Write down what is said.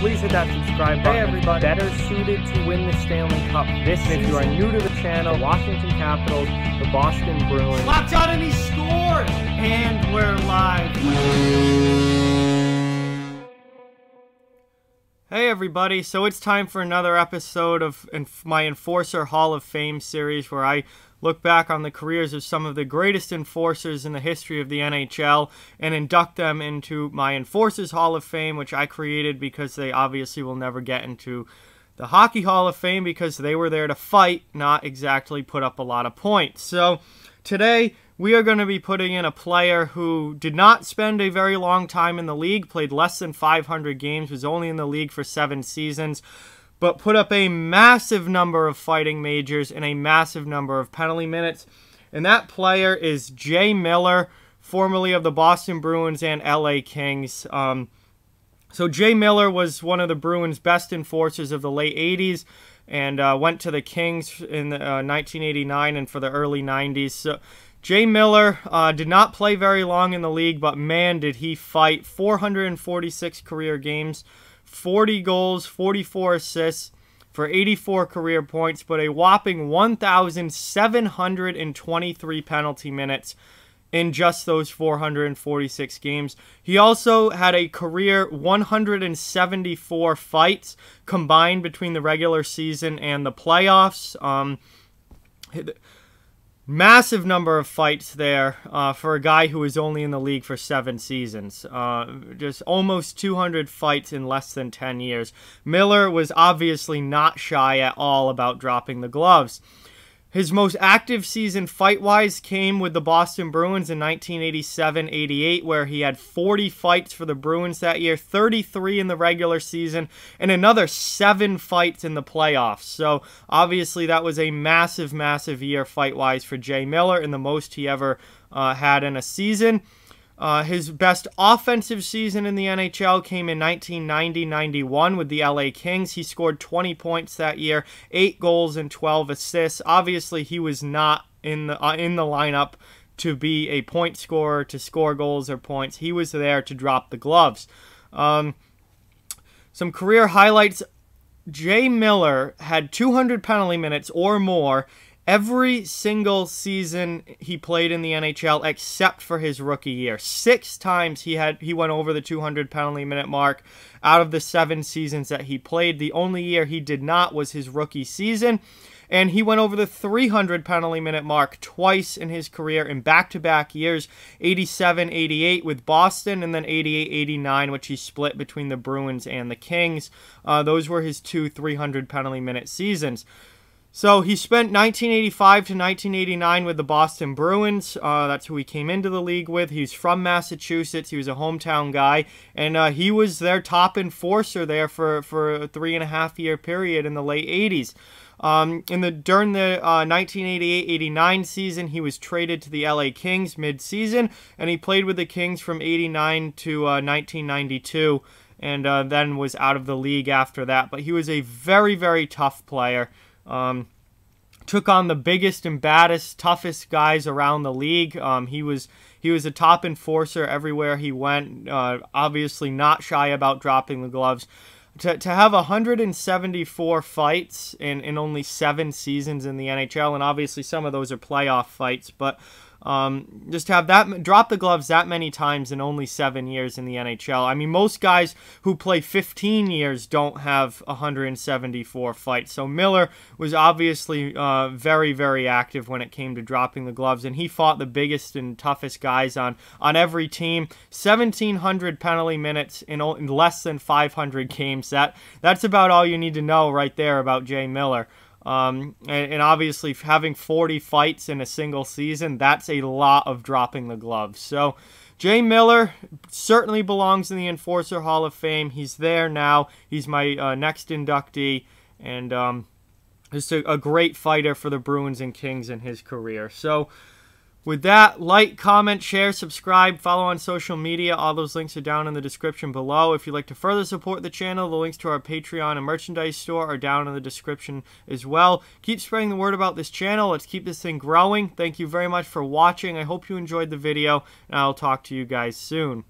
please hit that subscribe button. Hey, everybody. Better suited to win the Stanley Cup this season. If you are new to the channel, Washington Capitals, the Boston Bruins. Out and he Hey everybody, so it's time for another episode of my Enforcer Hall of Fame series where I look back on the careers of some of the greatest enforcers in the history of the NHL and induct them into my Enforcers Hall of Fame, which I created because they obviously will never get into the Hockey Hall of Fame because they were there to fight, not exactly put up a lot of points. So today we are going to be putting in a player who did not spend a very long time in the league, played less than 500 games, was only in the league for seven seasons, but put up a massive number of fighting majors and a massive number of penalty minutes. And that player is Jay Miller, formerly of the Boston Bruins and LA Kings. Um, so Jay Miller was one of the Bruins' best enforcers of the late 80s and uh, went to the Kings in uh, 1989 and for the early 90s. So Jay Miller uh, did not play very long in the league, but man, did he fight. 446 career games, 40 goals, 44 assists for 84 career points, but a whopping 1,723 penalty minutes in just those 446 games. He also had a career 174 fights combined between the regular season and the playoffs. Um, massive number of fights there uh, for a guy who was only in the league for seven seasons. Uh, just almost 200 fights in less than 10 years. Miller was obviously not shy at all about dropping the gloves. His most active season fight wise came with the Boston Bruins in 1987 88, where he had 40 fights for the Bruins that year, 33 in the regular season, and another seven fights in the playoffs. So obviously, that was a massive, massive year fight wise for Jay Miller and the most he ever uh, had in a season. Uh, his best offensive season in the NHL came in 1990-91 with the LA Kings. He scored 20 points that year, 8 goals and 12 assists. Obviously, he was not in the uh, in the lineup to be a point scorer, to score goals or points. He was there to drop the gloves. Um, some career highlights. Jay Miller had 200 penalty minutes or more every single season he played in the NHL except for his rookie year. Six times he had he went over the 200 penalty minute mark out of the 7 seasons that he played. The only year he did not was his rookie season. And he went over the 300 penalty minute mark twice in his career in back to back years 87 88 with Boston, and then 88 89, which he split between the Bruins and the Kings. Uh, those were his two 300 penalty minute seasons. So he spent 1985 to 1989 with the Boston Bruins. Uh, that's who he came into the league with. He's from Massachusetts. He was a hometown guy, and uh, he was their top enforcer there for for a three and a half year period in the late 80s. Um, in the during the 1988-89 uh, season, he was traded to the LA Kings mid-season, and he played with the Kings from 89 to 1992, uh, and uh, then was out of the league after that. But he was a very very tough player. Um, took on the biggest and baddest, toughest guys around the league. Um, he was he was a top enforcer everywhere he went. Uh, obviously, not shy about dropping the gloves. To, to have 174 fights in, in only seven seasons in the NHL, and obviously some of those are playoff fights, but um, just have that drop the gloves that many times in only seven years in the NHL. I mean, most guys who play 15 years don't have 174 fights. So Miller was obviously uh, very, very active when it came to dropping the gloves, and he fought the biggest and toughest guys on on every team. 1,700 penalty minutes in, in less than 500 games. That that's about all you need to know right there about Jay Miller. Um, and, and, obviously, having 40 fights in a single season, that's a lot of dropping the gloves. So, Jay Miller certainly belongs in the Enforcer Hall of Fame. He's there now. He's my uh, next inductee, and um, just a, a great fighter for the Bruins and Kings in his career. So, with that, like, comment, share, subscribe, follow on social media. All those links are down in the description below. If you'd like to further support the channel, the links to our Patreon and merchandise store are down in the description as well. Keep spreading the word about this channel. Let's keep this thing growing. Thank you very much for watching. I hope you enjoyed the video, and I'll talk to you guys soon.